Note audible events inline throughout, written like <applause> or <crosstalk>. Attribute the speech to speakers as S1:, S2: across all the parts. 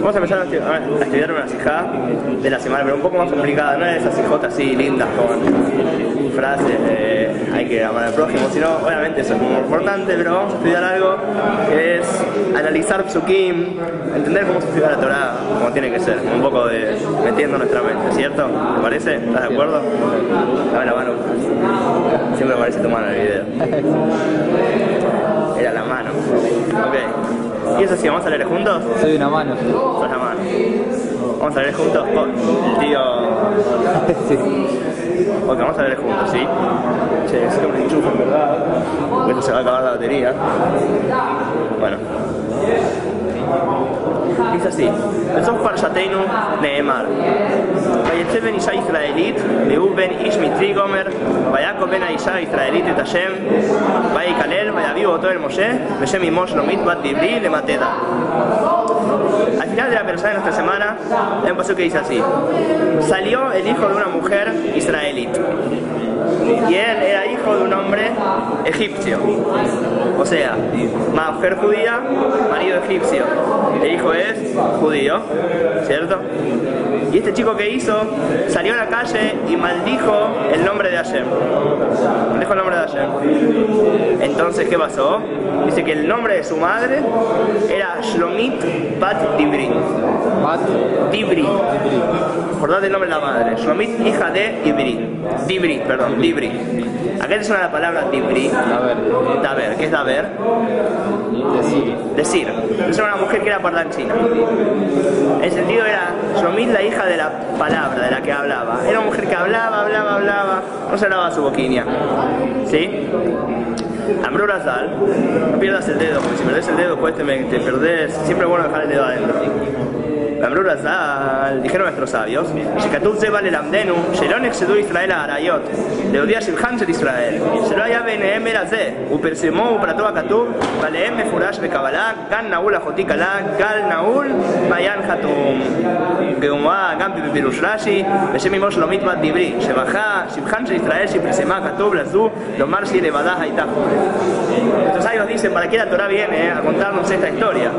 S1: Vamos a empezar a estudiar, una sijá de la semana, pero un poco más complicada, no es esas sijotas así lindas con frases de hay que amar al prójimo, sino obviamente eso es muy importante, pero vamos a estudiar algo que es analizar psukim, entender cómo se estudia la Torah, como tiene que ser, un poco de metiendo nuestra mente, ¿cierto? ¿Te parece? ¿Estás de acuerdo? Dame la mano. Siempre aparece tu mano en el video. Era la mano. Ok. ¿Y eso sí, vamos a leer juntos?
S2: Soy una mano.
S1: Sos la mano. Vamos a leer juntos el tío. <laughs>
S2: Sí.
S1: Ok, vamos a leer juntos, ¿sí? Che, es un enchufe, en verdad. Esto se va a acabar la batería. Bueno. Dice así, בסוף פרשתנו נאמר, ויצא בן אישה ישראלית, והוא בן איש מצרי גומר, ויעקב בן האישה הישראלית את השם, ויקלל, ויביאו אותו אל משה, בשם אמו שלומית בת דברי למטדה. Al final de la persona de nuestra semana, hay un paso que dice así: Salió el hijo de una mujer israelita. Y él era hijo de un hombre egipcio. O sea, mujer judía, marido egipcio. El hijo es judío, ¿cierto? Y este chico que hizo salió a la calle y maldijo el nombre de Hashem. Maldijo el nombre de Hashem. Entonces, ¿qué pasó? Dice que el nombre de su madre era Shlomit Bat Dibri.
S2: Bat.
S1: Dibri. Acordate el nombre de la madre. Shlomit, hija de Dibri. Dibri, perdón, Dibri. ¿A qué te suena la palabra Dibri?
S2: A ver.
S1: Daber, ¿qué es Daber?
S2: Decir.
S1: Decir. Es una mujer que era parlanchina. El sentido era Shlomit, la hija de la palabra, de la que hablaba. Era una mujer que hablaba, hablaba, hablaba. No se hablaba su boquilla. ¿Sí? Razal, no pierdas el dedo, porque si perdés el dedo, pues te, te perdés. Siempre es bueno dejar el dedo adentro. Ambrú Razal, dijeron nuestros sabios, שכתוב זה בא ללמדנו שלא נחשדו ישראל האריות, להודיע שבחן של ישראל, שלא היה ביניהם אלא זה, ופרסמו ופרטו הכתוב, ועליהם מפורש בקבלה, גל נעול אחותי כלה, גל נעול מעיין חתום. גאומה גם בפירוש רש"י, בשם אמו שלומית בת דברי, שבחה, שבחן של ישראל שפרסמה כתוב לזו, לומר שהיא לבדה הייתה חולה. Nuestros sabios dicen, ¿para qué la Torah viene eh, a contarnos esta historia?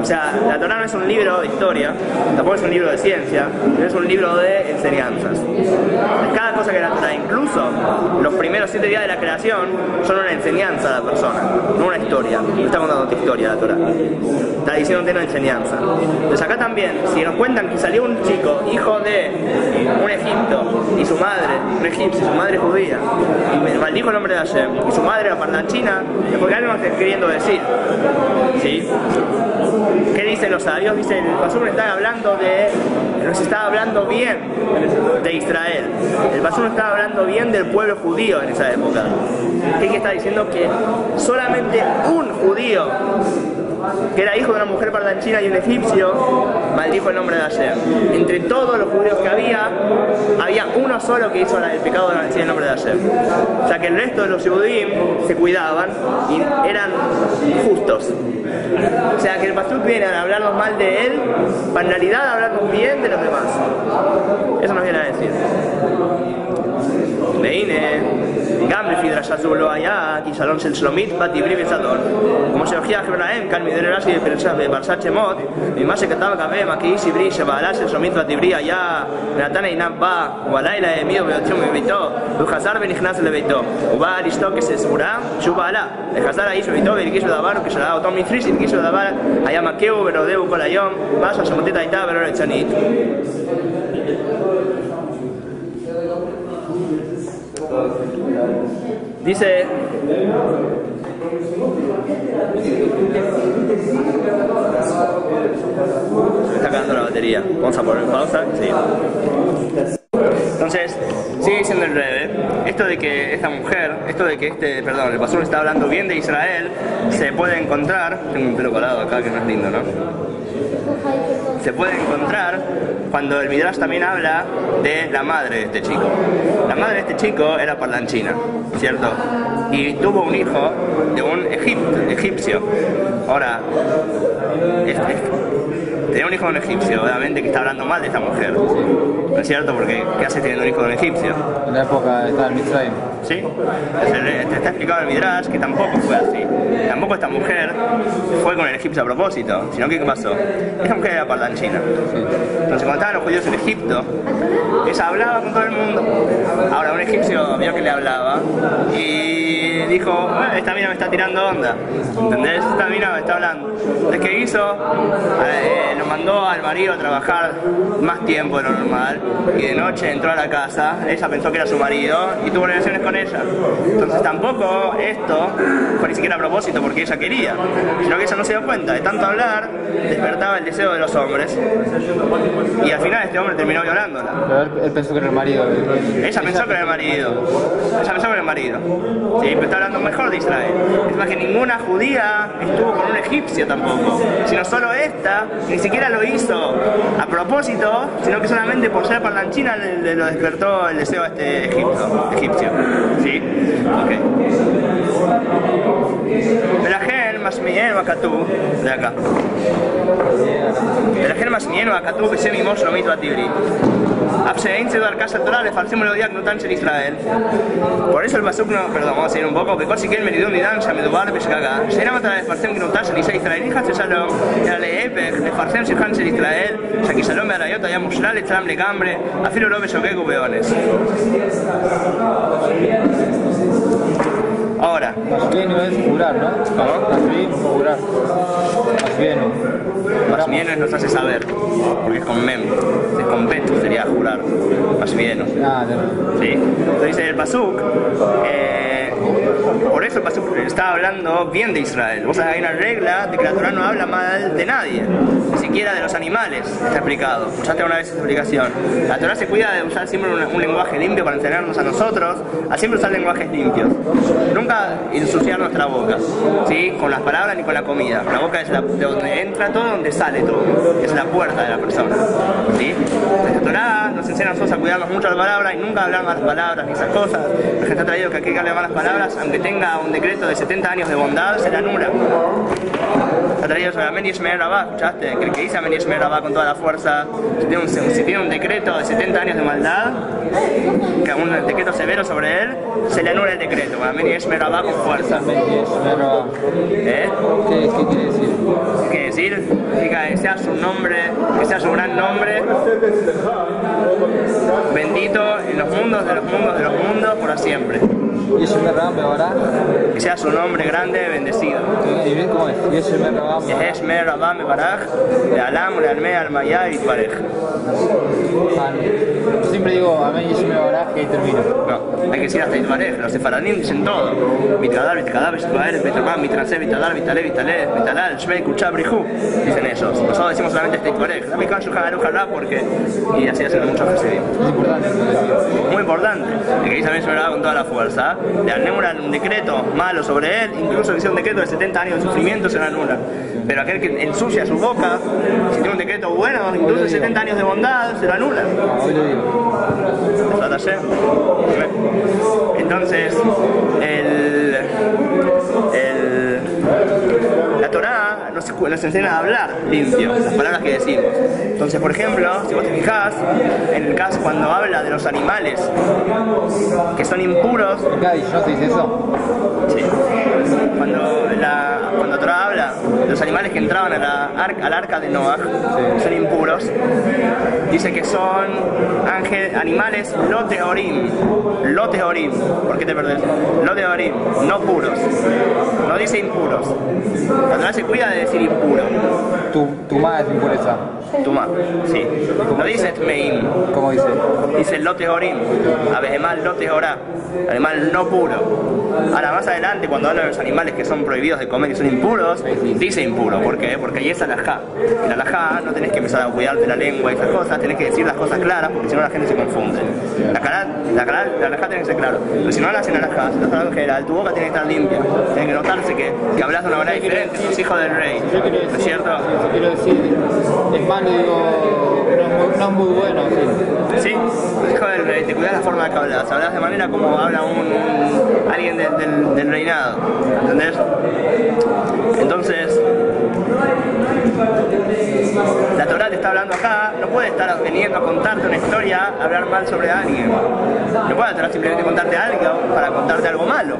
S1: O sea, la Torah no es un libro de tampoco es un libro de ciencia, es un libro de enseñanzas. Cosa que la Torah, incluso los primeros siete días de la creación, son una enseñanza a la persona, no una historia. No está contando tu historia la Torah. Está diciendo una enseñanza. Entonces acá también, si nos cuentan que salió un chico, hijo de un Egipto, y su madre, un egipcio, y su madre judía, y me maldijo el nombre de Hashem, y su madre era parlanchina, es porque algo nos está queriendo decir. ¿Sí? ¿Qué dicen los sabios? Dicen, el Pasur está hablando de, nos está hablando bien de Israel. El Pasur está hablando bien del pueblo judío en esa época. ¿Qué está diciendo? Que solamente un judío que era hijo de una mujer parlanchina y un egipcio, maldijo el nombre de Hashem. Entre todos los judíos que había, había uno solo que hizo el pecado de decir el nombre de Hashem. O sea que el resto de los judíos se cuidaban y eran justos. O sea que el pastor viene a hablarnos mal de él, para en realidad hablarnos bien de los demás. Eso nos viene a decir. והנה, גם לפי דרשה זו לא היה כישלון של שלומית בת עברי וצדון. כמו שהוכיח אברהם כאן מדרש רש"י בפרשת שמות, ממה שכתב אגביהם הכאיש עברי שבעלה של שלומית בת עברי היה ונתן עיניו בא, ובלילה העמידו ויוצאו מביתו, והוא חזר ונכנס לביתו. הוא בא על אשתו כשסבורה שהוא בעלה. וחזר האיש בביתו והרגיש בדבר, וכשראה אותו מצרי שהרגיש בדבר, היה מכהו ורודהו כל היום, מה שהשמותית הייתה ולא רצונית. Dice. Me está quedando la batería. Vamos a poner pausa. Sí. Entonces, sigue diciendo el Rebe, esto de que esta mujer, esto de que este, perdón, el pastor está hablando bien de Israel, se puede encontrar, tengo un pelo colado acá que no es lindo, ¿no? Se puede encontrar cuando el Midrash también habla de la madre de este chico. La madre de este chico era parlanchina, ¿cierto? Y tuvo un hijo de un egip- egipcio. Ahora, este, tenía un hijo de un egipcio, obviamente que está hablando mal de esta mujer. ¿No es cierto? Porque ¿qué hace teniendo un hijo de un egipcio?
S2: En la época estaba en Mitzrayim.
S1: ¿Sí? Te está explicado en el Midrash que tampoco fue así. Tampoco esta mujer fue con el egipcio a propósito, sino que ¿qué pasó? Esta mujer era parlanchina. Entonces cuando estaban los judíos en Egipto, ella hablaba con todo el mundo. Ahora un egipcio vio que le hablaba y dijo, "Eh, esta mina me está tirando onda. ¿Entendés? Esta mina me está hablando. Entonces ¿qué hizo? Eh, lo mandó al marido a trabajar más tiempo de lo normal y de noche entró a la casa, ella pensó que era su marido y tuvo relaciones con ella. Entonces tampoco esto fue ni siquiera a propósito porque ella quería, sino que ella no se dio cuenta. De tanto hablar, despertaba el deseo de los hombres y al final este hombre terminó violándola.
S2: Pero él, él pensó que era el marido.
S1: Ella pensó que era el marido. Ella pensó que era el marido. Sí, está hablando mejor de Israel. Es más que ninguna judía estuvo con un egipcio tampoco, sino solo esta, ni siquiera lo hizo a propósito, sino que solamente por ser parlanchina le, lo despertó el deseo a este egipcio. ¿Sí? Ok. Pero mien bakatu. De acá. Ελαχέρ μας νιένω ακατού πισέ μιμός νομί του ατύβρι. Absenencia de Arcasa Torá le falsé melodía que no tan en Israel. Por eso el Basuk no, perdón, vamos a ir un poco, porque si quieren meridión de danza, me dubar, pescaga. Se era matar el farcem que no tan en Israel, hija de Salom, era le epech, le farcem se hans en Israel, Shaki Salom me arayota, ya musral, le tram le gambre, afilo lobe soquego. Ahora,
S2: Masvieno es jurar, ¿no?
S1: ¿Cómo?
S2: Masvieno, jurar. Masvieno.
S1: más bien nos hace saber, porque es con mem, es con bet, sería jurar, más bien.
S2: Ah, de-
S1: ¿sí? Entonces dice el Pasuk, eh, por eso está hablando bien de Israel. Vos sabés, hay una regla de que la Torah no habla mal de nadie, ni siquiera de los animales, está explicado. Escuchaste una vez esa explicación. La Torah se cuida de usar siempre un, un lenguaje limpio para enseñarnos a nosotros, a siempre usar lenguajes limpios. Nunca ensuciar nuestra boca, ¿sí? Con las palabras ni con la comida. La boca es la, de donde entra todo, donde sale todo. Es la puerta de la persona, ¿sí? La Torah nos enseña a nosotros a cuidarnos mucho las palabras y nunca hablar malas palabras ni esas cosas. La gente ha traído que aquel que hable malas palabras, aunque tenga un decreto de 70 años de bondad, se le anula. Ha traído sobre Amén Yishmer Rabá, ¿escuchaste? Que el que dice Amén Rabá con toda la fuerza, si tiene, un, si tiene un decreto de 70 años de maldad, que un decreto severo sobre él, se le anula el decreto. Amén Yishmer Rabá con fuerza. ¿Eh?
S2: ¿qué, ¿Qué quiere decir?
S1: ¿Qué decir? Diga que sea su nombre, que sea su gran nombre, bendito en los mundos de los mundos de los mundos por siempre. Que sea su nombre grande, bendecido. Yehesh Mer Rabá Mebaraj, Lealam, Lealme, Almayá y Parej.
S2: Siempre digo Amén Yeshua ahora y ahí termino.
S1: No, hay que decir hasta Itbarej, los sefaradim dicen todo. Mitradar, Mitradar, Mitradar, Mitradar, Mitrasé, Mitradar, Mitale, Vitale, Mitalal, Shmei, Kuchab, Rihu, dicen ellos. Nosotros decimos solamente este Itbarej. La Mikan Shuhan Aruch Hará porque, y así hacen muchos hasidim.
S2: Es importante.
S1: Muy importante, el que dice Amén Shmerá con toda la fuerza. Le anulan un decreto malo sobre él, incluso que sea un decreto de 70 años de sufrimiento se lo anula. Pero aquel que ensucia su boca, si tiene un decreto bueno, incluso de 70 años de bondad, se lo anula. Hashem. Entonces, el, el, la Torah nos, nos enseña a hablar limpio, las palabras que decimos. Entonces, por ejemplo, si vos te fijás, en el caso cuando habla de los animales que son impuros,
S2: Gadi, ¿no te dice eso?
S1: Sí. Cuando la, cuando Torah habla los animales que entraban a la al arca de Noah, son impuros, dice que son ángel, animales loteorim. Loteorim. ¿Por qué te perdés? Loteorim, no puros. No dice impuros. La se cuida de decir impuro.
S2: Tu, tu madre es impureza.
S1: Tuma, sí. No dice tmeim.
S2: ¿Cómo dice?
S1: Dice lote orim, mal lote orá, animal no puro. Ahora más adelante cuando habla de los animales que son prohibidos de comer y son impuros, dice impuro, ¿por qué? Porque ahí es alajá. En alajá no tenés que empezar a cuidarte la lengua y esas cosas, tenés que decir las cosas claras porque si no la gente se confunde. La cara, la cara, la alajá tiene que ser claro. Pero si no hablas en alajá, si no hablas en general, tu boca tiene que estar limpia. Tiene que notarse que, que hablas de una manera diferente, sos hijo del rey. ¿No es cierto?
S2: Quiero decir, es malo, digo, muy no muy bueno, sí.
S1: ¿Sí? Joder, te cuidas la forma que hablas. Hablas de manera como habla un, alguien del- reinado. ¿Entendés? Entonces, la Torah te está hablando acá, no puede estar veniendo a contarte una historia, hablar mal sobre alguien. No puede estar simplemente contarte algo para contarte algo malo,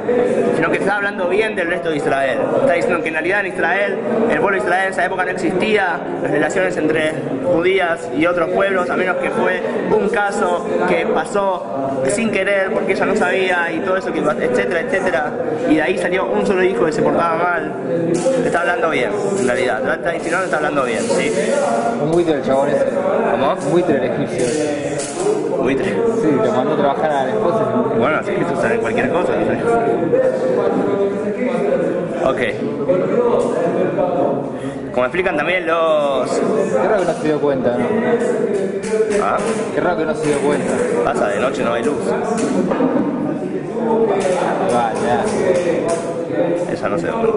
S1: sino que está hablando bien del resto de Israel. Está diciendo que en realidad en Israel, el pueblo de Israel en esa época no existía las relaciones entre judías y otros pueblos, a menos que fue un caso que pasó sin querer porque ella no sabía y todo eso, etcétera, etcétera. Y de ahí salió un solo hijo que se portaba mal. Te está hablando bien, en realidad. Te está insinuando, está hablando bien, ¿sí?
S2: Un buitre el chabón ese.
S1: ¿Cómo?
S2: Un buitre el egipcio.
S1: Buitre.
S2: Sí, lo mandó a trabajar a la esposa.
S1: Bueno, así que sucede cualquier cosa, no sé. Ok. Como explican también los...
S2: Qué raro que no se dio cuenta, ¿no?
S1: ¿Ah?
S2: Qué raro que no se dio cuenta.
S1: Pasa, de noche no hay luz.
S2: Vale.
S1: Esa no se da cuenta.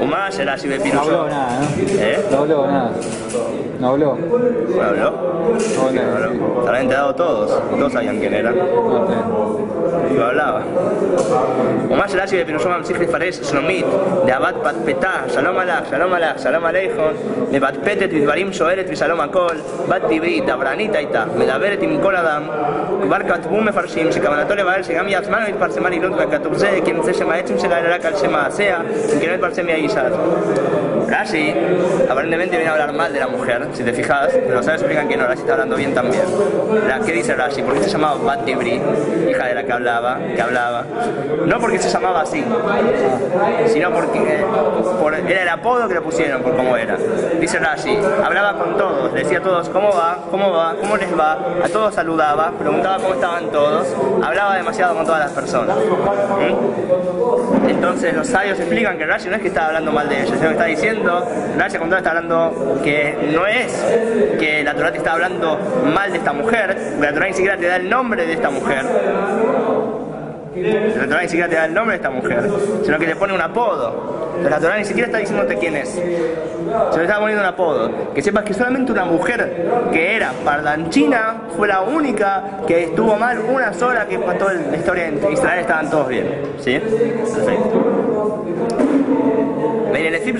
S1: Umá, Yerashi,
S2: No
S1: Bepino,
S2: habló nada, ¿no?
S1: ¿Eh?
S2: No habló nada. No habló.
S1: ¿No habló?
S2: No
S1: ¿Quién
S2: habló.
S1: habló? Se habrán enterado todos. Todos sabían quién era.
S2: No, está bien.
S1: Lo hablaba. ומה שרש"י בפירושו ממשיך לפרש שלומית, דאבת פטפטה, שלום עלך, שלום עלך, שלום עליכון, מפטפטת בדברים שואלת ושלום הכל, בת עברית, דברנית הייתה, מדברת עם כל אדם, כבר כתבו מפרשים שכוונתו לבאר שגם היא עצמה לא התפרסמה לעילות בכתוב זה, כי נמצא שם העצם שלה אלא רק על שם מעשיה, אם כי no התפרסם מהאישה הזאת. Rashi aparentemente viene a hablar mal de la mujer, si te fijas, pero sabios explican que no, Rashi está hablando bien también. ¿Qué dice Rashi? ¿Por qué se llamaba Bat Dibri, hija de la que hablaba, que hablaba? No porque se llamaba así, sino porque por- era el apodo que le pusieron por cómo era. Dice Rashi, hablaba con todos, decía a todos cómo va, cómo va, cómo les va, a todos saludaba, preguntaba cómo estaban todos, hablaba demasiado con todas las personas. Entonces los sabios explican que Rashi no es que está hablando mal de ella, sino que está diciendo, Rashi con todo está hablando que no es que la Torah te está hablando mal de esta mujer, porque la Torah ni siquiera te da el nombre de esta mujer. La Torah ni siquiera te da el nombre de esta mujer, sino que te pone un apodo. La Torah ni siquiera está diciéndote quién es. Se le está poniendo un apodo. Que sepas que solamente una mujer que era parlanchina fue la única que estuvo mal una sola que pasó en la historia de Israel estaban todos bien. ¿Sí? Perfecto. ולפיו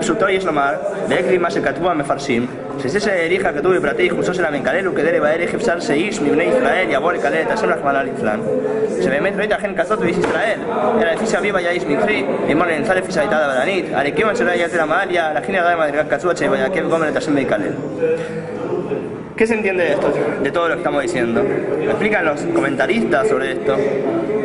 S1: פשוטו יש לומר, והקריא מה שכתבו המפרשים, שזה שהעריך הכתוב בפרטי ייחוסו של המקלל הוא כדי לבאר איך אפשר שאיש מבני ישראל יבוא לקלל את השם רחמנא ליצלן. שבאמת לא ייתכן כזאת באיש ישראל, אלא לפי שאביו היה איש מצרי, אמו נאנסה לפי שהייתה דברנית, הרי כיוון שלא היה יותר המעליה, לכן ירדה מדרגה כזאת שיבוא גומר את השם ויקלל. ¿Qué se entiende de esto, de todo lo que estamos diciendo? Explican los comentaristas sobre esto,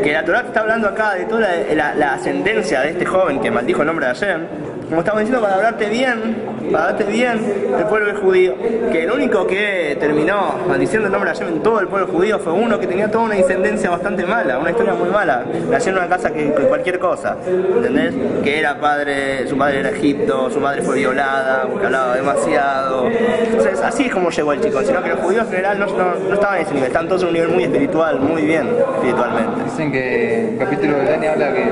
S1: que la Torah está hablando acá de toda la, la- la ascendencia de este joven que maldijo el nombre de Hashem, como estamos diciendo, para hablarte bien, hablarte bien del pueblo judío, que el único que terminó maldiciendo el nombre de Hashem en todo el pueblo judío fue uno que tenía toda una descendencia bastante mala, una historia muy mala, nació en una casa que, que cualquier cosa, ¿entendés? Que era padre, su padre era Egipto, su madre fue violada, porque hablaba demasiado, entonces así es como llegó el chico, sino que los judíos en general no, no, no estaban en ese nivel, estaban todos en un nivel muy espiritual, muy bien espiritualmente.
S2: Dicen que el capítulo de Dani habla que,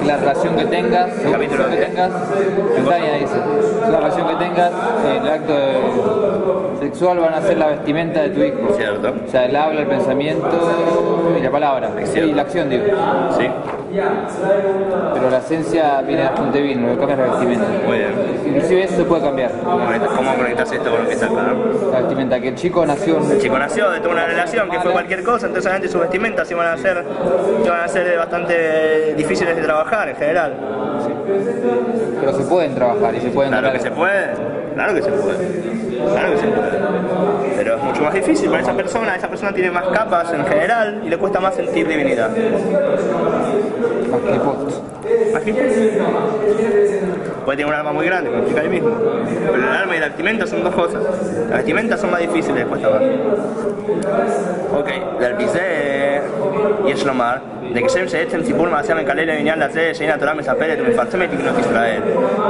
S2: que la relación que tengas, la
S1: capítulo
S2: que
S1: qué?
S2: tengas, en Dania dice, la relación que tengas, el acto de- sexual van a ser la vestimenta de tu hijo.
S1: ¿Cierto?
S2: O sea, el habla, el pensamiento y la palabra. Y la acción, digo.
S1: Sí,
S2: Pero la esencia viene bastante bien, lo que cambia es la vestimenta.
S1: muy bien.
S2: Inclusive eso se puede cambiar.
S1: ¿Cómo conectas esto con lo que está acá? no?
S2: La vestimenta, que el chico nació en...
S1: El chico nació de toda una relación que fue cualquier cosa, entonces obviamente sus vestimentas iban a ser, iban a ser bastante difíciles de trabajar en general.
S2: Pero se pueden trabajar y se pueden
S1: Claro que se puede, claro que se puede, claro que se puede. Pero es mucho más difícil para esa persona, esa persona tiene más capas en general y le cuesta más sentir divinidad.
S2: Más que post.
S1: Más que- Puede tener un alma muy grande, como explica él mismo. Pero el alma y la vestimenta son dos cosas. Las vestimentas son más difíciles, cuesta más. Ok, del pisé יש לומר, דגשם שעצם ציבור מעשה מקלל לעניין לזה שאין התורה מספרת ומפרסמת לגנות ישראל.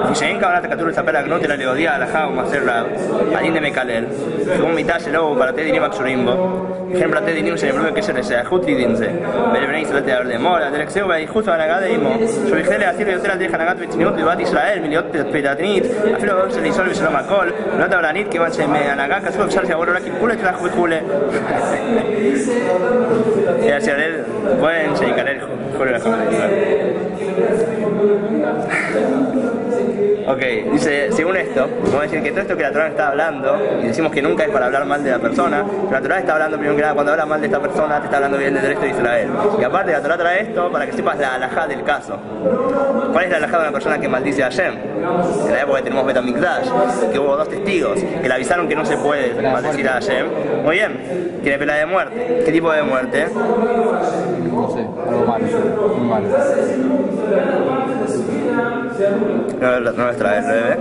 S1: וכי שאין כוונת הכתוב לספר להגנות אלא להודיע הלכה ומעשה רב, הדין דמקלל, חירום מיתה שלו ובלתי דינים הקשורים בו, וכן בלתי דינים שנאמרו בקשר לשייכות לדין זה, ולבני ישראל תיאר לאמור, הדלקסהו והייחוס והנהגה דעמו, שהוא בכדי להסיר יותר על דרך הנהגת וצניעות בבת ישראל מלהיות פדתנית, אפילו לא של לשאול ושלום הכל, לא דברנית כיוון שמהנהגה כזו אפשר שיבואו לו רק <laughs> voy a enseñar el juego la Ok, dice, según esto, vamos a decir que todo esto que la Torah está hablando, y decimos que nunca es para hablar mal de la persona, pero la Torah está hablando primero que nada, cuando habla mal de esta persona, te está hablando bien del resto de Israel. Y aparte la Torah trae esto para que sepas la alajá del caso. ¿Cuál es la alajá de una persona que maldice a Hashem? En la época que tenemos Betamikdash, que hubo dos testigos que le avisaron que no se puede maldecir a Hashem. Muy bien, tiene pena de muerte. ¿Qué tipo de muerte?
S2: No sé, algo malo, muy malo.
S1: El bebé.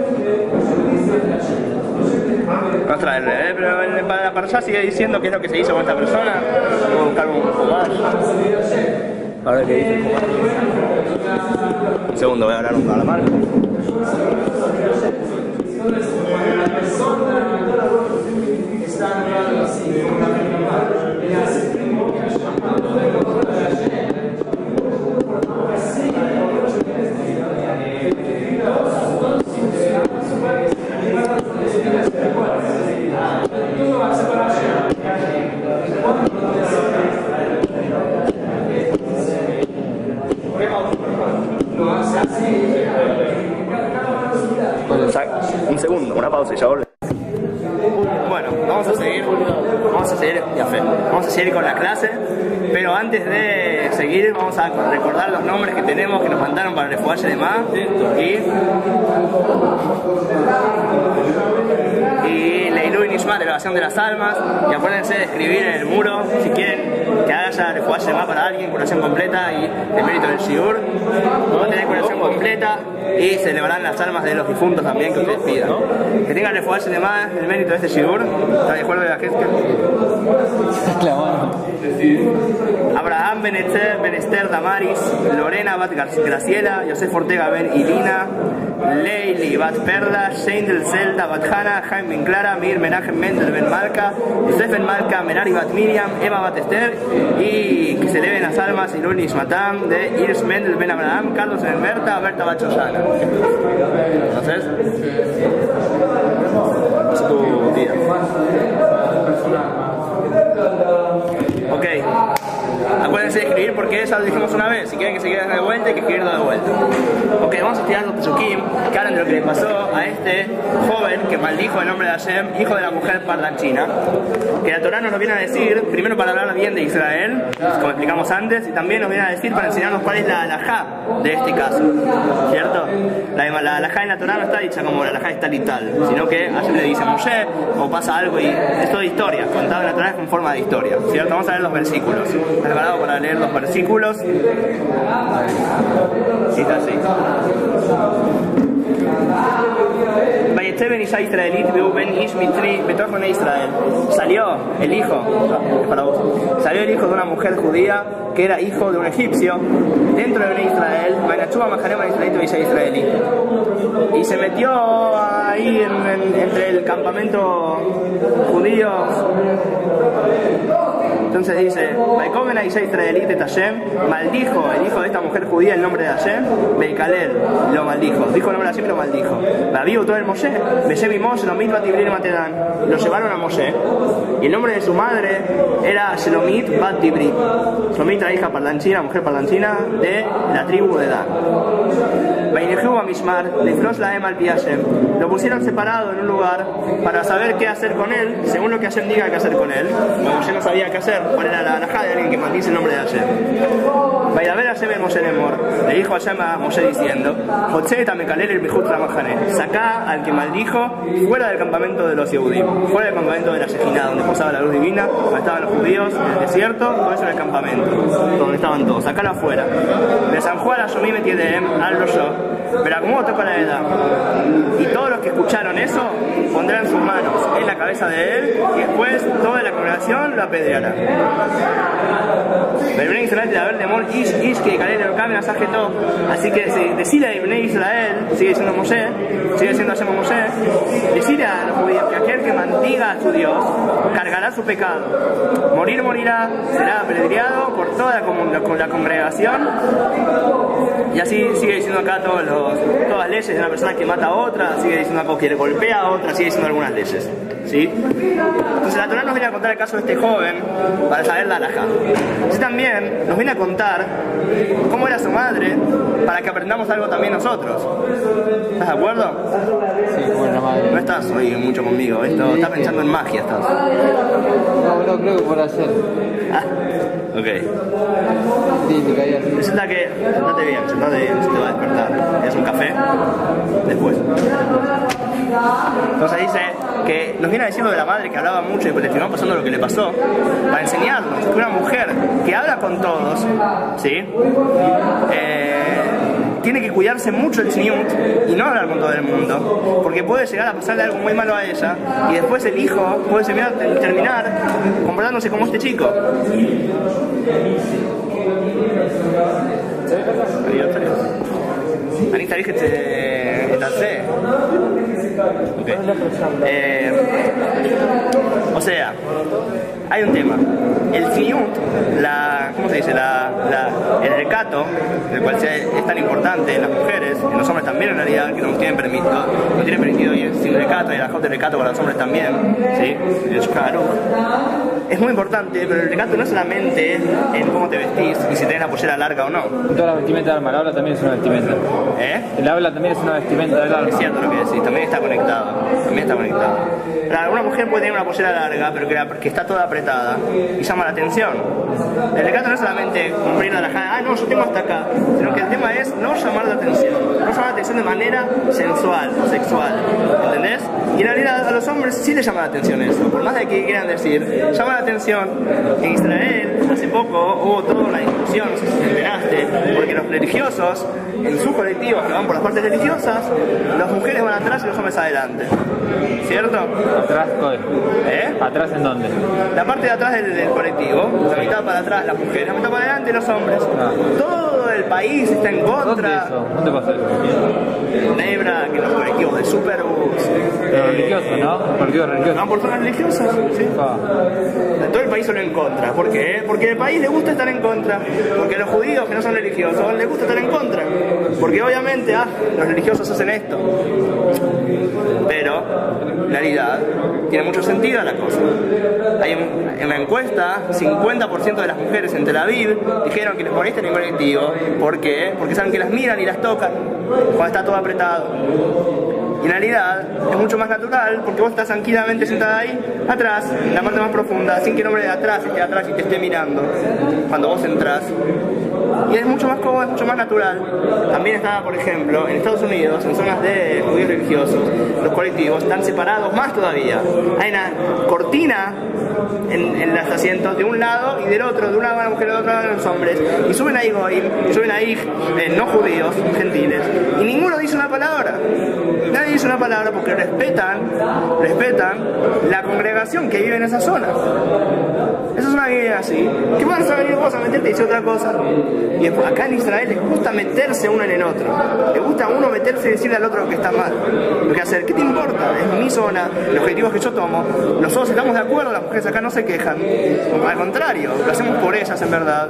S1: No trae el bebé, pero en- para la sigue diciendo qué es lo que se hizo con esta persona. Voy a buscar un poco más. A ver qué dice. Un segundo, voy a hablar un poco a la mano. Sa- Un segundo, una pausa y ya volvemos. Bueno, vamos a seguir, vamos a seguir, ya fe, vamos a seguir con la clase, pero antes de seguir vamos a recordar los nombres que tenemos que nos de Ma y y Leilu y Nishma, elevación de las almas, y acuérdense de escribir en el muro si quieren que haya refuaje de Ma para alguien, curación completa y el mérito del Shiur, va a tener curación completa y se elevarán las almas de los difuntos también que ustedes pidan. Que tengan refuaje de Ma, el mérito de este Shiur, ¿está de acuerdo de la gente? Abraham Benetzer, Benester Damaris, Lorena Bat Graciela, Yosef Ortega Ben Ilina, Leili Bat Perla, Sheindel Zelda Bat Hana, Jaime Clara, Mir Menachem Mendel Ben Malka, Yosef Ben Malka, Menari Bat Miriam, Eva Bat Esther y que se eleven las almas Ilun Ishmatam de Irs Mendel Ben Abraham, Carlos Ben Berta, Berta Bat Shoshana. Entonces, es tu tía. De escribir porque eso lo dijimos una vez. Si quieren que se queden de vuelta, hay que escribirlo de vuelta. Ok, vamos a estudiar los Pesukim que hablan de lo que le pasó a este joven que maldijo el nombre de Hashem, hijo de la mujer parlanchina. Que la Torah nos lo viene a decir, primero para hablar bien de Israel, como explicamos antes, y también nos viene a decir para enseñarnos cuál es la alajá de este caso. ¿Cierto? La, la alajá en la Torah no está dicha como la alajá está y tal, sino que Hashem le dice a Moshe, o pasa algo y es todo historia, contado en la Torah con forma de historia. ¿Cierto? Vamos a ver los versículos. ¿Estás preparado para a leer los versículos. Cita así. Vayeteben Israelit e Israel. Salió el hijo, para vos, salió el hijo de una mujer judía que era hijo de un egipcio dentro de Israel, Israelí. Y se metió ahí en, en, entre el campamento judío entonces dice, Vaikomen a Isha israelita de Hashem, maldijo el hijo de esta mujer judía el nombre de Hashem, Beikalel lo maldijo, dijo el nombre de Hashem lo maldijo. David todo el Moshe, Beshem y Moshe, lo mismo a Matedan, lo llevaron a Moshe, y el nombre de su madre era Shelomit Bat Tibri. Shelomit la hija parlanchina, mujer parlanchina de la tribu de Dan. Vainehu a Mishmar, Lifrosh Laem al Hashem. Lo pusieron separado en un lugar para saber qué hacer con él, según lo que Hashem diga que hacer con él. Como no sabía qué hacer, cuál era la alajá de alguien que maldice el nombre de Hashem. Vaidaber Hashem el Moshe. Le dijo Hashem a Moshe diciendo, José Tamekalel el Mihut Ramajane. Sacá al que maldijo fuera del campamento de los Yehudim, fuera del campamento de la Shejina, donde posaba la luz divina, donde estaban los judíos, en el desierto, todo eso en el campamento, donde estaban todos. Sacalo afuera. De San Juan a Shomí me tiene al yo. Pero acomodo toca la edad. Y todos los que escucharon eso pondrán sus manos en la cabeza de él y después toda la congregación lo apedreará. Pero Israel de haber demon ish ish que calel el cambio todo. Así que decirle a Ibn Israel, sigue siendo Moshe, sigue siendo Hashem Moshe, decirle a los judíos que aquel que mantiga a su Dios cargará su pecado. Morir morirá, será apedreado por toda la, la congregación. Y así sigue diciendo acá todos los, todas las leyes de una persona que mata a otra, sigue diciendo acá que golpea a otra, sigue diciendo algunas leyes. ¿Sí? Entonces la Torah nos viene a contar el caso de este joven para saber la alhaja. Sí también nos viene a contar cómo era su madre para que aprendamos algo también nosotros. ¿Estás de acuerdo?
S2: Sí, bueno, madre.
S1: No estás hoy mucho conmigo, esto, estás pensando en magia, estás.
S2: No, creo que por hacer.
S1: Ah, ok.
S2: Sí, te caí así.
S1: Que, sentate bien, sentate bien, se te va a despertar. Es un café, después. Entonces dice que nos viene a decir lo de la madre que hablaba mucho y pues le terminó pasando lo que le pasó, para enseñarnos que una mujer que habla con todos, ¿sí? Eh, tiene que cuidarse mucho el tzniut y no hablar con todo el mundo, porque puede llegar a pasarle algo muy malo a ella y después el hijo puede terminar, terminar comportándose como este chico. Adiós, adiós. Anita, dije, te... ¿estás Ok. Eh, o sea, hay un tema. El fiut, la, ¿cómo se dice? La, el recato, el cual es tan importante en las mujeres, en los hombres también en realidad, que no tienen permitido, no tienen permitido ir sin recato, y la de recato para los hombres también, ¿sí? El Shulchan Aruch. Es muy importante, pero el recato no es solamente en cómo te vestís y si tenés la pollera larga o no.
S2: Toda la vestimenta del alma, el habla también es una vestimenta.
S1: ¿Eh?
S2: El habla también es una vestimenta del alma.
S1: Es cierto lo que decís, también está conectado. También está conectado. Claro, una mujer puede tener una pollera larga, pero que, la- que está toda apretada y llama la atención. El recato no es solamente cumplir la rajada, ah, no, yo tengo hasta acá, sino que el tema es no llamar la atención. No llamar la atención de manera sensual o sexual. ¿Entendés? Y en realidad a los hombres sí les llama la atención eso, por más de que quieran decir, llama la atención. En Israel, hace poco hubo toda una discusión, no sé si te enteraste, porque los religiosos, en sus colectivos que van por las partes religiosas, las mujeres van atrás y los hombres adelante. ¿Cierto?
S2: ¿Atrás?
S1: ¿Eh?
S2: ¿Atrás en dónde?
S1: La parte de atrás del, del colectivo, la mitad para atrás las mujeres, la mitad para adelante los hombres.
S2: Ah.
S1: Todo el país está en
S2: ¿Dónde
S1: contra.
S2: ¿Dónde pasa eso?
S1: Nebra, que los colectivos de Superbus.
S2: Los
S1: eh,
S2: religiosos, ¿no? Partido religioso.
S1: Van por zonas religiosas, ¿sí?
S2: Ah.
S1: País solo en contra. ¿Por qué? Porque al país le gusta estar en contra. Porque los judíos que no son religiosos les gusta estar en contra. Porque obviamente, ah, los religiosos hacen esto. Pero, en realidad, tiene mucho sentido la cosa. Hay un- en la encuesta, 50% de las mujeres en Tel Aviv dijeron que les molesta en el colectivo. ¿Por qué? Porque saben que las miran y las tocan cuando está todo apretado. Y en realidad es mucho más natural porque vos estás tranquilamente sentada ahí, atrás, en la parte más profunda, sin que el hombre de atrás esté atrás y te esté mirando cuando vos entras. Y es mucho más cómodo, es mucho más natural. También está, por ejemplo, en Estados Unidos, en zonas de judíos religiosos, los colectivos están separados más todavía. Hay una cortina en, en los asientos de un lado y del otro, de una van las mujeres, de otro van los hombres. Y suben ahí goyim, y suben ahí eh, no judíos, gentiles. Y ninguno dice una palabra. Nadie dice una palabra porque respetan, respetan la congregación que vive en esa zona. Esa es una vida así. ¿Qué vas a venir vos a meterte y decir otra cosa? Y después, acá en Israel les gusta meterse uno en el otro. Le gusta a uno meterse y decirle al otro que está mal. Lo que hacer, ¿qué te importa? Es mi zona, los objetivos que yo tomo. Nosotros estamos de acuerdo, las mujeres acá no se quejan. Al contrario, lo hacemos por ellas en verdad.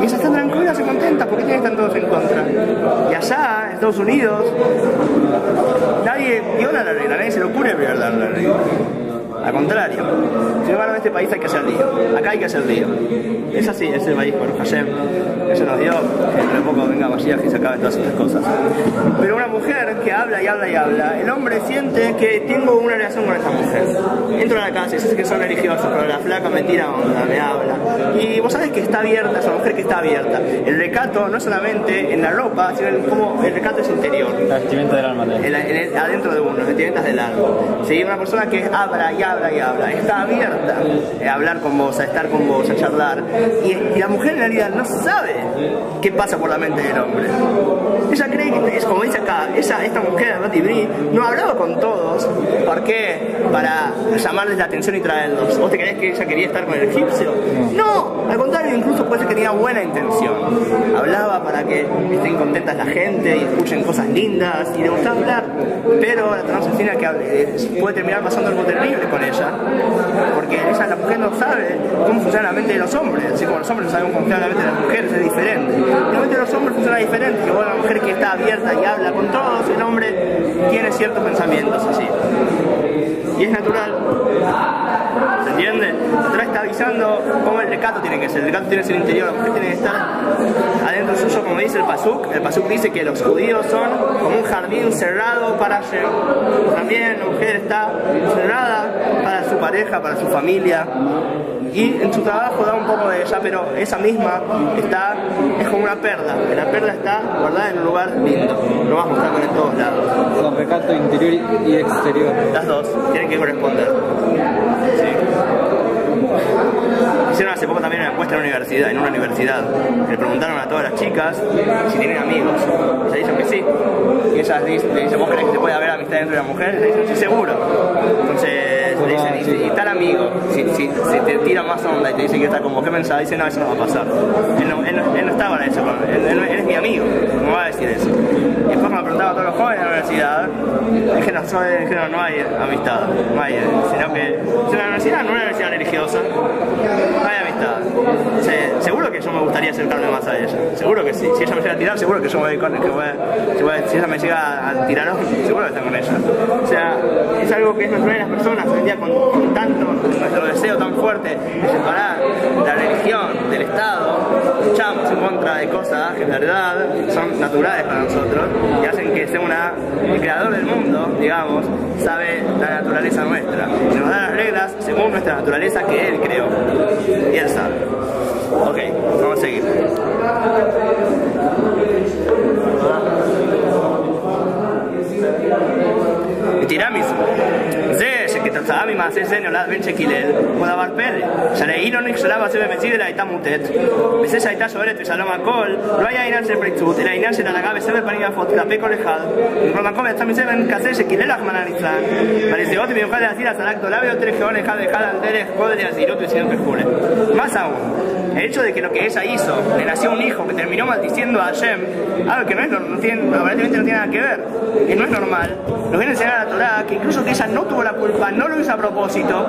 S1: Y ellas están tranquilas y contentas porque tienen que estar todos en contra. Y allá, en Estados Unidos, nadie viola la regla, nadie se le ocurre violar la regla. Al contrario, sin embargo, en este país hay que hacer lío. Acá hay que hacer lío. Es así, es el país, por Hashem, que se nos dio, que dentro de poco venga Mashiach y se acaben todas estas cosas. Pero una mujer que habla y habla y habla, el hombre siente que tengo una relación con esta mujer. Entro a la casa y dice que son religiosos, pero la flaca me tira onda, me habla. Y vos sabés que está abierta, es una mujer que está abierta. El recato no es solamente en la ropa, sino en cómo el recato es interior
S2: La vestimenta del alma
S1: en la- en el- adentro de uno, las vestimentas del alma. ¿Sí? Una persona que habla y habla habla y habla, está abierta a hablar con vos, a estar con vos, a charlar. Y, y la mujer en realidad no sabe qué pasa por la mente del hombre. Ella cree que, es como dice acá, ella, esta mujer, Rati Bri, no hablaba con todos. ¿Por qué? Para llamarles la atención y traerlos. ¿Vos te crees que ella quería estar con el egipcio? No, al contrario, incluso puede ser que tenía buena intención. Hablaba para que estén contentas la gente y escuchen cosas lindas y le gustaba hablar. Pero la transacción que eh, puede terminar pasando algo terrible con ella. Porque ella, la mujer, no sabe cómo funciona la mente de los hombres. Así como los hombres no saben cómo funciona la mente de las mujeres, es diferente. La mente de los hombres funciona diferente. Que una mujer que está abierta y habla con todos, el hombre tiene ciertos pensamientos así. Y es natural. La está avisando cómo el decato tiene que ser. El decato tiene que ser interior, la mujer tiene que estar adentro suyo, como dice el Pasuk. El Pasuk dice que los judíos son como un jardín cerrado para También la mujer está cerrada para su pareja, para su familia y en su trabajo da un poco de ella, pero esa misma está, es como una perla, la perla está guardada en un lugar lindo, lo vamos a mostrar en todos lados.
S2: Con recato interior y exterior.
S1: Las dos, tienen que corresponder. Hicieron hace poco también una encuesta en una universidad, en una universidad. Le preguntaron a todas las chicas si tienen amigos. Se dicen que sí. Y ellas le dicen, ¿vos crees que se puede haber amistad entre las mujeres? Le dicen, sí, seguro. Entonces le dicen, y, tal amigo, si, si, te tira más onda y te dice que está como, ¿qué pensás? Dice, no, eso no va a pasar. Él no, él, él no está para eso, él, es mi amigo, ¿cómo va a decir eso? Y después me preguntaba a todos los jóvenes de la universidad, dije, no, soy, dije, no, no hay amistad, no hay, sino que es una universidad, no una universidad religiosa, seguro que yo me gustaría acercarme más a ella, seguro que sí. Si ella me llega a tirar, seguro que yo voy con si, me llega a tirar, seguro que está con ella. O sea, es algo que es natural en las personas, hoy día con, tanto nuestro deseo tan fuerte de separar la religión del Estado, luchamos en contra de cosas que en verdad son naturales para nosotros y hacen que sea una, el creador del mundo, digamos, sabe la naturaleza nuestra. y Nos da las reglas según nuestra naturaleza que él creó. Y él sabe. Ok, vamos a seguir. tiramismo. זה שכתוצאה ממעשה זה נולד בן שקילל, הוא דבר פלא, שהרי היא לא נכשלה בזה במציא אלא הייתה מוטט, וזה שהייתה שואלת ושלום הכל, לא היה עניין של פריצות, אלא עניין של הנהגה בסבר פנים יפות כלפי כל אחד, ובכל מקום יצא מזה בן כזה שקילל רחמנא ליצלן, והנסיעות במיוחד להזהיר הצלה גדולה ביותר כהון אחד ואחד על דרך גודל הזהירות וצניעות וכולי. Más aún, el hecho de que lo que ella hizo, le nació un hijo que terminó maldiciendo a Hashem, algo que no, es, no tiene, aparentemente no tiene nada que ver, que no es normal, nos viene a enseñar a la Torah que incluso que ella no tuvo la culpa, no lo hizo a propósito,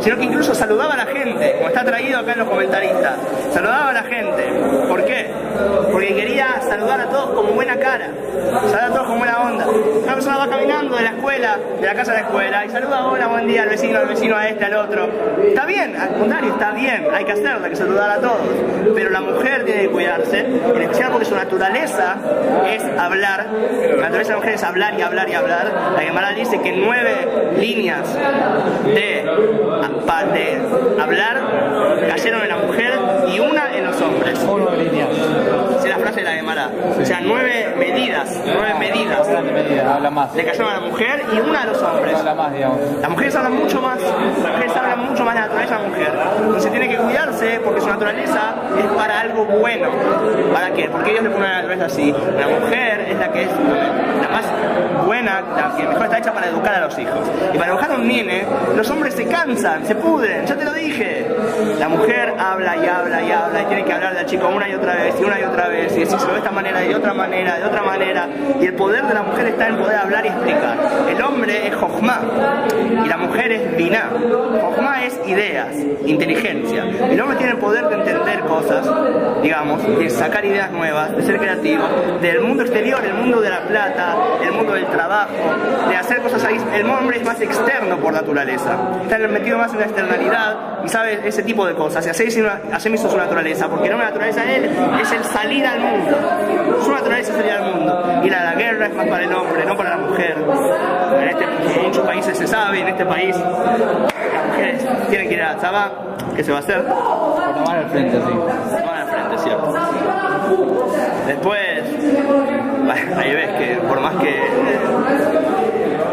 S1: sino que incluso saludaba a la gente, como está traído acá en los comentaristas, saludaba a la gente. ¿Por qué? Porque quería saludar a todos con buena cara, saludar a todos con buena onda. Una persona va caminando de la escuela, de la casa a la escuela, y saluda, hola, buen día al vecino, al vecino, a este, al otro. Está bien, al contrario, está bien, hay que hacerlo, hay que saludar a todos. Pero la mujer tiene que cuidarse, en especial porque su naturaleza es hablar, la naturaleza de la mujer es hablar y hablar y hablar. La Gemara dice que nueve líneas de, de hablar cayeron en la mujer y una en los hombres.
S2: líneas.
S1: Esa es la frase de la Gemara. O sea, nueve medidas, nueve.
S2: Habla más.
S1: Le cayeron a la mujer y una a los hombres.
S2: Habla más, digamos.
S1: Las mujeres hablan mucho más, las mujeres hablan mucho más de la naturaleza de la mujer. Entonces tiene que cuidarse porque su naturaleza es para algo bueno. ¿Para qué? Porque ellos le ponen la naturaleza así. La mujer es la que es la más buena, la que mejor está hecha para educar a los hijos. Y para educar a un nene, los hombres se cansan, se pudren, ya te lo dije. La mujer habla y habla y habla y tiene que hablar al chico una y otra vez y una y otra vez y decirlo de esta manera y de otra manera, de otra manera. Y el poder de la mujer está en poder hablar y explicar. El hombre es Jochma y la mujer es Binah. Jochma es ideas, inteligencia. El hombre tiene el poder de entender cosas, digamos, de sacar ideas nuevas, de ser creativo, del mundo exterior, el mundo de la plata, el mundo del trabajo, de hacer cosas ahí. El hombre es más externo por naturaleza. Está metido más en la externalidad y sabe ese tipo de cosas. Y así, mismo su naturaleza, porque no la naturaleza de él es el salir al mundo. Su naturaleza es salir al mundo. Y la guerra es más para el hombre, no para la mujer. En, este, muchos países se sabe, en este país las mujeres tienen que ir a la Tzaba, ¿qué se va a hacer?
S2: Por tomar el frente, sí.
S1: Tomar el frente, cierto. Después, <laughs> ahí ves que por más que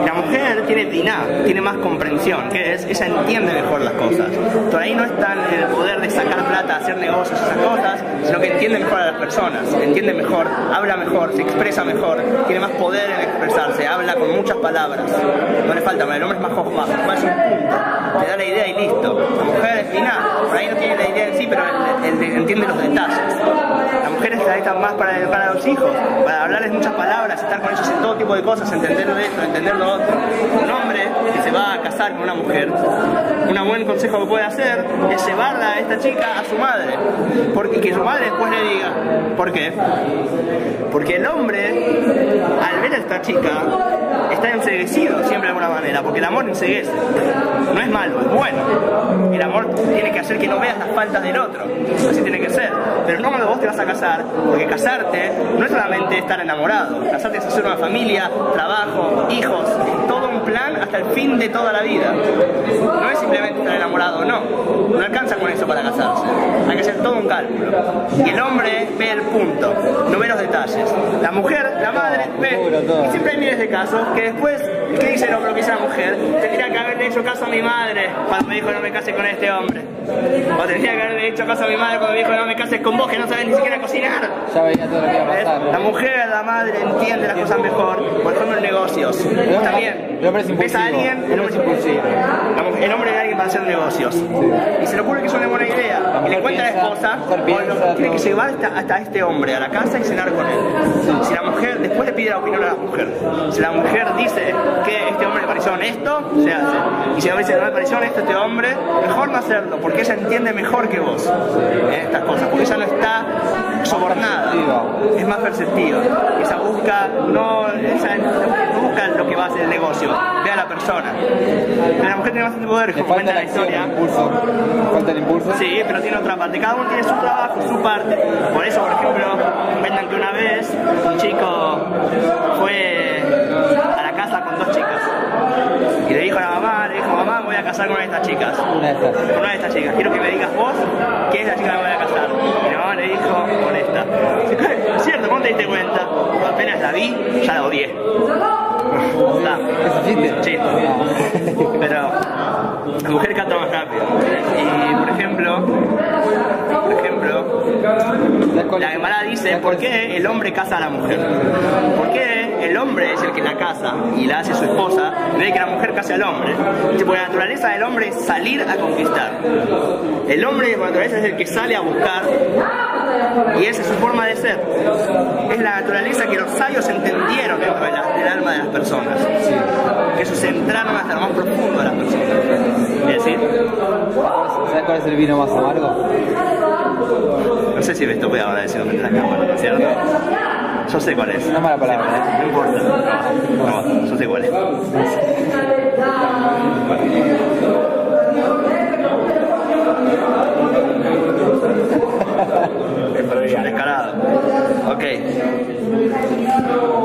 S1: la mujer tiene diná, tiene más comprensión, que es, ella entiende mejor las cosas. Por ahí no está en el poder de sacar plata, hacer negocios, esas cosas, sino que entiende mejor a las personas, entiende mejor, habla mejor, se expresa mejor, tiene más poder en expresarse, habla con muchas palabras. No le falta, el hombre es más jojma, más un punto, te da la idea y listo. La mujer es diná, por ahí no tiene la idea en sí, pero entiende los detalles. Las mujeres se necesitan más para educar a los hijos, para hablarles muchas palabras, estar con ellos en todo tipo de cosas, entender esto, entender lo otro. Un hombre que se va a casar con una mujer, un buen consejo que puede hacer es llevarla a esta chica a su madre, porque que su madre después le diga, ¿por qué? Porque el hombre, al ver a esta chica, está enseguecido siempre de alguna manera, porque el amor enseguece. No es malo, es bueno. El amor tiene que hacer que no veas las faltas del otro. Así tiene que ser. Pero no cuando vos te vas a casar, porque casarte no es solamente estar enamorado. Casarte es hacer una familia, trabajo, hijos, todo un plan hasta el fin de toda la vida. No es simplemente estar enamorado, no. No alcanza con eso para casarse. Hay que hacer todo un cálculo. Y el hombre ve el punto, no ve los detalles. La mujer, la madre, ve. Y siempre hay miles de casos que después, ¿qué dice el hombre que dice la mujer? Tendría que haberle hecho caso a mi madre cuando me dijo no me case con este hombre. O tendría que haberle hecho caso a mi madre cuando me dijo no me cases con vos que no sabes ni siquiera cocinar.
S2: Ya veía todo lo que iba a pasar.
S1: La mujer, la madre entiende las cosas mejor. Por ejemplo, en negocios. Vos también.
S2: El hombre es
S1: Ves a
S2: impulsivo.
S1: alguien,
S2: El hombre es impulsivo.
S1: el hombre de alguien para hacer negocios. Y se le ocurre que es una buena idea. Y le
S2: mujer
S1: cuenta a la
S2: piensa,
S1: esposa, o tiene que llevar hasta, hasta este hombre a la casa y cenar con él. Si la mujer, después le pide la opinión a la mujer. Si la mujer dice que este hombre le pareció honesto, se hace. Y si la mujer dice no me pareció honesto este hombre, mejor no hacerlo, porque ella entiende mejor que vos en estas cosas, porque ella no está sobornada, es más perceptiva. Ella busca, no, que va a hacer el negocio, ve a la persona. Pero la mujer tiene bastante poder, como cuenta
S2: la
S1: historia.
S2: impulso. Falta el impulso.
S1: Sí, pero tiene otra parte. Cada uno tiene su trabajo, su parte. Por eso, por ejemplo, cuentan que una vez un chico fue a la casa con dos chicas. Y le dijo a la mamá, le dijo, mamá, me voy a casar con una de estas chicas.
S2: Una de estas.
S1: Con una de estas chicas. Quiero que me digas vos qué es la chica que me voy a casar. Y la mamá le dijo, con esta. <laughs> Cierto, ¿cómo te diste cuenta? Apenas la vi, ya la odié.
S2: ¿Es chiste?
S1: Pero la mujer canta más rápido. Y por ejemplo, por ejemplo,
S2: ¿Sabes cuál
S1: la? Gemara dice, ¿por qué el hombre casa a la mujer? ¿Por qué el hombre es el que la casa y la hace su esposa, en vez de que la mujer case al hombre? Dice, Porque la naturaleza del hombre es salir a conquistar. El hombre por naturaleza es el que sale a buscar y esa es su forma de ser. Es la naturaleza que los sabios entendieron dentro de del alma de las personas. Que ellos se entraron hasta lo más profundo de las personas. Es decir,
S2: ¿Sabes cuál es el vino más amargo?
S1: no sé si esto puede ahora decir a la cámara, ¿no es ¿cierto? Yo sé cuál es.
S2: Una mala palabra, ¿eh?
S1: No importa. No, yo sé cuál es. Descarado. Ok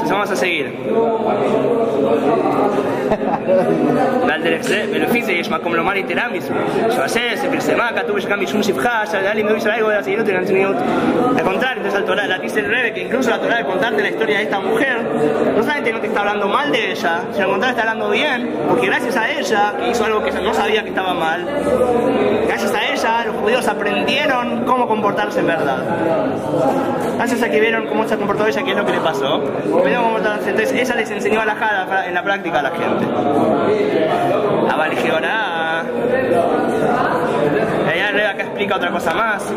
S1: Entonces vamos a seguir. ועל דרך זה, ולפי זה יש מקום לומר יתרה מזו, שעשה שפרסמה, כתוב שגם משום שפחה, שעלה לימוד ישראל או הצעירות ולנצניות. Al contrario, entonces la Torah, la dice el Rebe, que incluso la Torah al contarte la historia de esta mujer, no solamente no te está hablando mal de ella, sino al contrario está hablando bien, porque gracias a ella, que hizo algo que no sabía que estaba mal, gracias a ella los judíos aprendieron cómo comportarse en verdad. Gracias a que vieron cómo se comportó ella, qué es lo que le pasó, aprendieron cómo comportarse. Entonces ella les enseñó a la jada en la práctica a la gente. A arriba. Y allá arriba acá explica otra cosa más.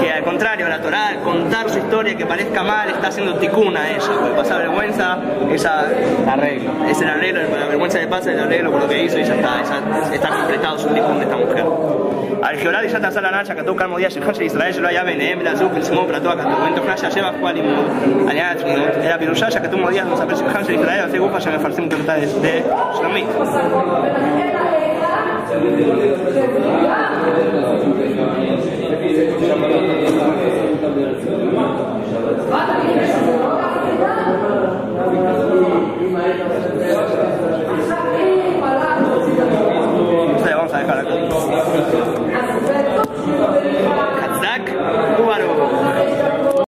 S1: Que al contrario, la Torah, al contar su historia que parezca mal, está haciendo ticuna a ella. Porque pasar vergüenza, ella
S2: arreglo.
S1: Es el arreglo, la vergüenza le pasa, el arreglo por lo que hizo y ya está, está completado su ticún de esta mujer. Al Jeolá y Yata Sala Nacha, Kató Carmo Díaz, Yerhash Israel, Yerá Yabe, Neem, la Zuk, el Simón, Plató, Kató, Vento, Jaya, Lleva, Juan y Mud, Alianat, Era Pirushaya, Kató Modías, Nos Apres, Yerhash Israel, Hace Gufa, Yerá Farsim, Kertá, de É, זה שלומית. Vamos sair, cara.